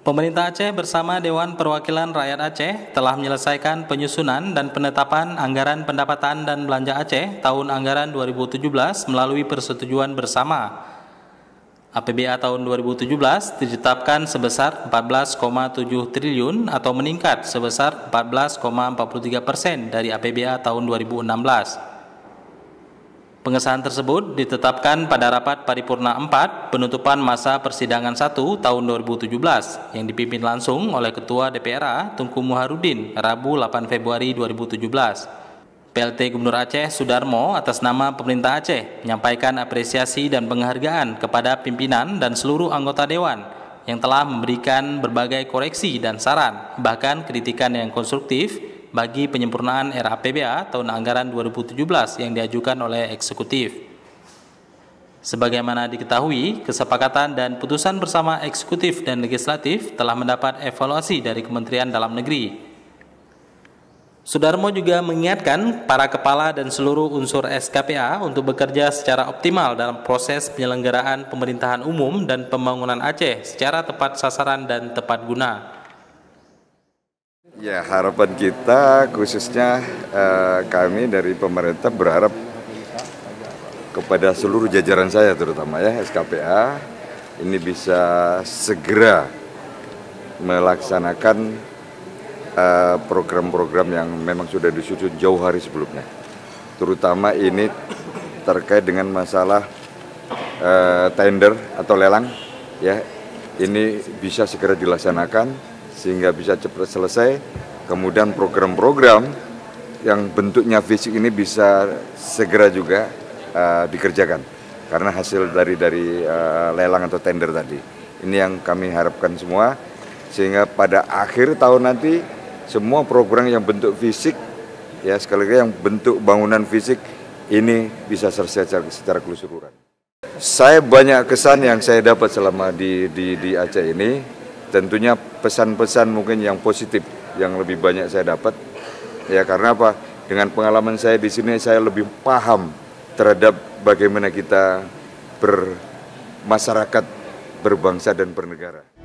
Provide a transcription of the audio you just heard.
Pemerintah Aceh bersama Dewan Perwakilan Rakyat Aceh telah menyelesaikan penyusunan dan penetapan anggaran pendapatan dan belanja Aceh tahun anggaran 2017 melalui persetujuan bersama. APBA tahun 2017 ditetapkan sebesar 14,7 triliun atau meningkat sebesar 14,43 persen dari APBA tahun 2016. Pengesahan tersebut ditetapkan pada rapat paripurna 4 penutupan masa persidangan 1 tahun 2017 yang dipimpin langsung oleh Ketua DPRA Tunku Muharudin Rabu 8 Februari 2017. PLT Gubernur Aceh Sudarmo atas nama pemerintah Aceh menyampaikan apresiasi dan penghargaan kepada pimpinan dan seluruh anggota dewan yang telah memberikan berbagai koreksi dan saran, bahkan kritikan yang konstruktif bagi penyempurnaan RAPBA tahun anggaran 2017 yang diajukan oleh eksekutif. Sebagaimana diketahui, kesepakatan dan putusan bersama eksekutif dan legislatif telah mendapat evaluasi dari Kementerian Dalam Negeri. Sudarmo juga mengingatkan para kepala dan seluruh unsur SKPA untuk bekerja secara optimal dalam proses penyelenggaraan pemerintahan umum dan pembangunan Aceh secara tepat sasaran dan tepat guna. Ya harapan kita khususnya eh, kami dari pemerintah berharap kepada seluruh jajaran saya terutama ya SKPA ini bisa segera melaksanakan eh, program-program uh, yang memang sudah disusun jauh hari sebelumnya. Terutama ini terkait dengan masalah uh, tender atau lelang ya ini bisa segera dilaksanakan sehingga bisa cepat selesai. Kemudian program-program yang bentuknya fisik ini bisa segera juga uh, dikerjakan karena hasil dari dari uh, lelang atau tender tadi. Ini yang kami harapkan semua sehingga pada akhir tahun nanti semua program yang bentuk fisik ya sekali lagi yang bentuk bangunan fisik ini bisa selesai secara, secara keseluruhan. Saya banyak kesan yang saya dapat selama di di, di Aceh ini tentunya pesan-pesan mungkin yang positif yang lebih banyak saya dapat ya karena apa dengan pengalaman saya di sini saya lebih paham terhadap bagaimana kita bermasyarakat berbangsa dan bernegara.